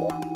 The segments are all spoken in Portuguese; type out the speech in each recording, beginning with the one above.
Bye.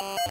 Thank